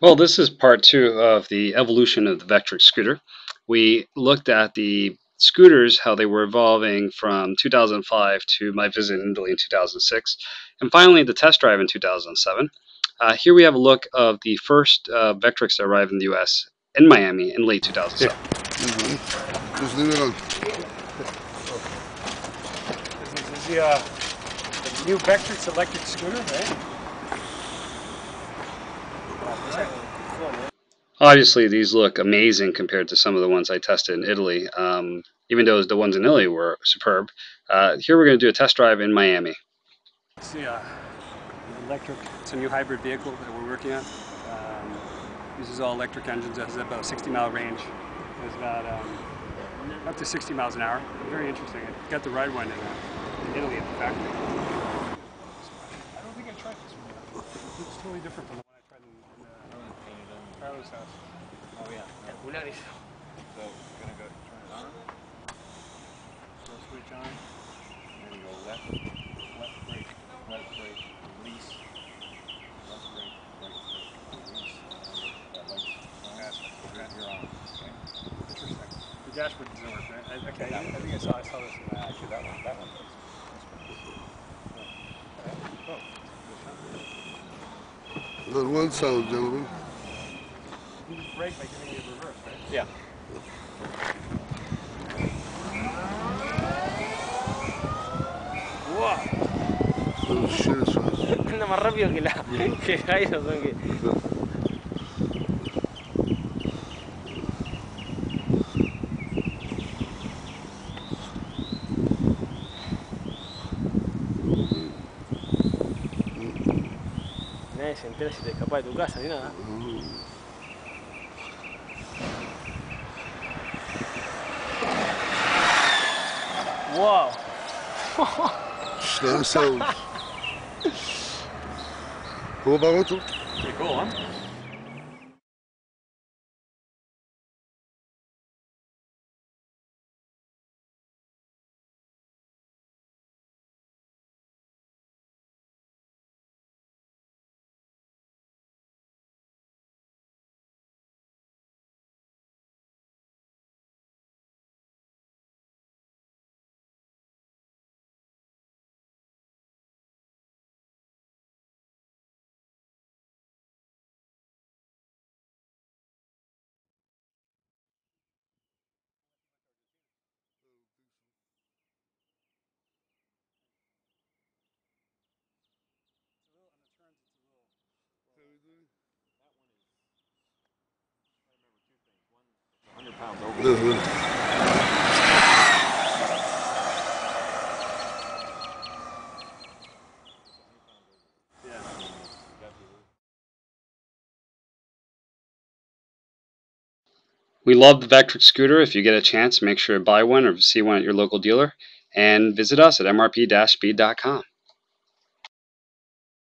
Well, this is part two of the evolution of the Vectrix scooter. We looked at the scooters, how they were evolving from 2005 to my visit in Italy in 2006, and finally the test drive in 2007. Uh, here we have a look of the first uh, Vectrix that arrived in the US in Miami in late 2007. Mhm. Just leave. This is the, uh, the new Vectrix electric scooter, right? Obviously, these look amazing compared to some of the ones I tested in Italy. Um, even though the ones in Italy were superb. Uh, here we're going to do a test drive in Miami. The uh, electric, it's a new hybrid vehicle that we're working on. Um, uses all electric engines, it has about a 60 mile range. It's about um, up to 60 miles an hour. Very interesting. Got the ride one in, uh, in Italy at the factory. I don't think I tried this one. It's totally different from the one I tried in, in Carlos' house. Oh yeah. So we're gonna go turn it on. So switch on. Then we go left, left brake, right brake, release. Left brake, right brake, release. That light's on. Gas, okay. You're on. Okay. Interesting. The dashboard doesn't work, right? I, okay, That I think I saw, I saw this in Actually, that one, that one does. This one. On one sound, gentlemen. You brake by giving it reverse, right? Yeah. Anda más rápido que la que Jairo, son que. Nadie se entera si te escapas de tu casa ni nada. Uau! Estão seus. Como barulho? Ficou, hein? We love the Vectrix scooter. If you get a chance, make sure to buy one or see one at your local dealer. And visit us at mrp-speed.com.